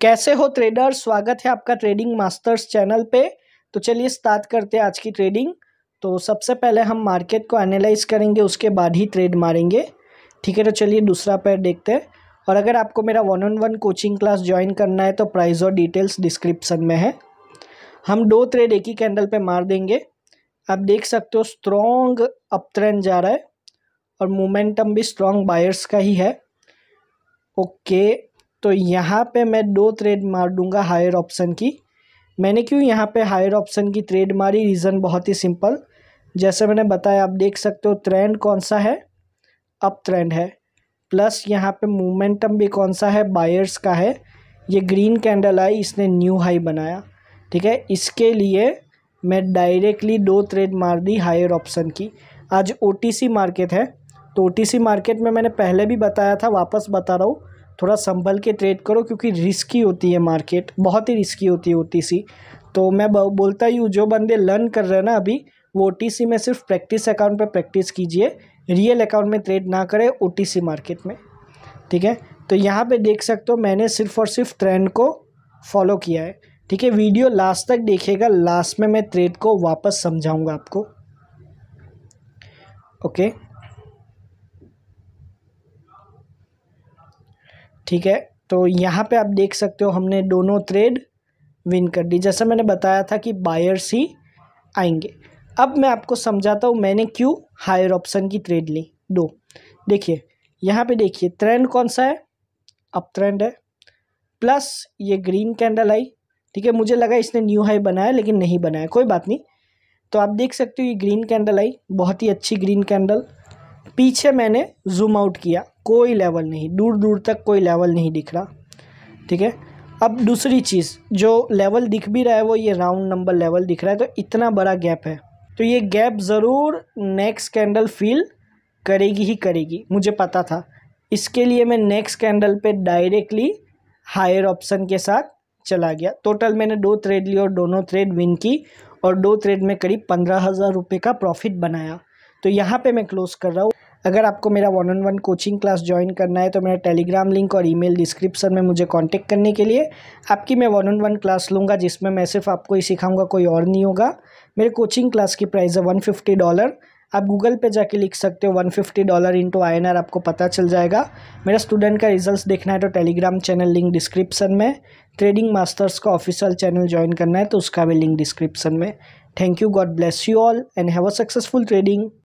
कैसे हो ट्रेडर स्वागत है आपका ट्रेडिंग मास्टर्स चैनल पे। तो चलिए स्टार्ट करते हैं आज की ट्रेडिंग तो सबसे पहले हम मार्केट को एनालाइज करेंगे, उसके बाद ही ट्रेड मारेंगे। ठीक है तो चलिए दूसरा पैर देखते हैं। और अगर आपको मेरा one on one coaching class join करना है तो प्राइस और डिटेल्स डिस्क्रिप्सन में है। हम दो ट्रेड एक ही कैंडल पे मार देंगे। आप देख सकते हो स्ट्रॉन्ग अप ट्रेंड जा रहा है। और मोमेंटम भी स्ट्रॉन्ग बायर्स का ही है। ओके तो यहाँ पे मैं दो ट्रेड मार दूँगा हायर ऑप्शन की। मैंने क्यों यहाँ पे हायर ऑप्शन की ट्रेड मारी? रीज़न बहुत ही सिंपल जैसे मैंने बताया, आप देख सकते हो ट्रेंड कौन सा है? अप ट्रेंड है। प्लस यहाँ पे मोमेंटम भी कौन सा है? बायर्स का है। ये ग्रीन कैंडल आई, इसने न्यू हाई बनाया। ठीक है? इसके लिए मैं डायरेक्टली दो ट्रेड मार दी हायर ऑप्शन की। आज ओटीसी मार्केट है। तो ओटीसी मार्केट में मैंने पहले भी बताया था, वापस बता रहा हूँ। थोड़ा संभल के ट्रेड करो क्योंकि रिस्की होती है मार्केट बहुत ही रिस्की होती है ओ सी तो मैं बोलता ही हूँ, जो बंदे लर्न कर रहे हैं ना अभी, वो ओ में सिर्फ़ प्रैक्टिस अकाउंट पर प्रैक्टिस कीजिए रियल अकाउंट में ट्रेड ना करें ओटीसी मार्केट में। ठीक है? तो यहाँ पे देख सकते हो मैंने सिर्फ़ और सिर्फ़ ट्रेंड को फॉलो किया है। ठीक है? वीडियो लास्ट तक देखिएगा लास्ट में मैं ट्रेड को वापस समझाऊँगा आपको। ओके ठीक है? तो यहाँ पे आप देख सकते हो हमने दोनों ट्रेड विन कर दी। जैसा मैंने बताया था कि बायर्स ही आएँगे। अब मैं आपको समझाता हूँ मैंने क्यों हायर ऑप्शन की ट्रेड ली। दो, देखिए, यहाँ पे देखिए ट्रेंड कौन सा है? अप ट्रेंड है। प्लस ये ग्रीन कैंडल आई। ठीक है, मुझे लगा इसने न्यू हाई बनाया, लेकिन नहीं बनाया। कोई बात नहीं। तो आप देख सकते हो ये ग्रीन कैंडल आई, बहुत ही अच्छी ग्रीन कैंडल पीछे मैंने जूम आउट किया। कोई लेवल नहीं दूर दूर तक कोई लेवल नहीं दिख रहा, ठीक है? अब दूसरी चीज़, जो लेवल दिख भी रहा है वो ये राउंड नंबर लेवल दिख रहा है तो इतना बड़ा गैप है। तो ये गैप ज़रूर नेक्स्ट कैंडल फील करेगी ही करेगी, मुझे पता था। इसके लिए मैं नेक्स्ट कैंडल पे डायरेक्टली हायर ऑप्शन के साथ चला गया। टोटल मैंने दो ट्रेड ली और दोनों ट्रेड विन की, और दो ट्रेड में करीब पंद्रह हज़ार रुपये का प्रॉफिट बनाया। तो यहाँ पे मैं क्लोज़ कर रहा हूँ। अगर आपको मेरा one on one coaching class join करना है तो मेरा टेलीग्राम लिंक और ईमेल डिस्क्रिप्शन में मुझे कांटेक्ट करने के लिए आपकी मैं वन ऑन वन क्लास लूँगा, जिसमें मैं सिर्फ़ आपको ही सिखाऊँगा, कोई और नहीं होगा। मेरे कोचिंग क्लास की प्राइस है वन फिफ्टी डॉलर आप गूगल पे जाके लिख सकते हो one fifty dollar into I आपको पता चल जाएगा। मेरा स्टूडेंट का रिज़ल्ट देखना है तो टेलीग्राम चैनल लिंक डिस्क्रिप्शन में। ट्रेडिंग मास्टर्स का ऑफिशियल चैनल ज्वाइन करना है तो उसका भी लिंक डिस्क्रिप्शन में। Thank you God bless you all and have a successful trading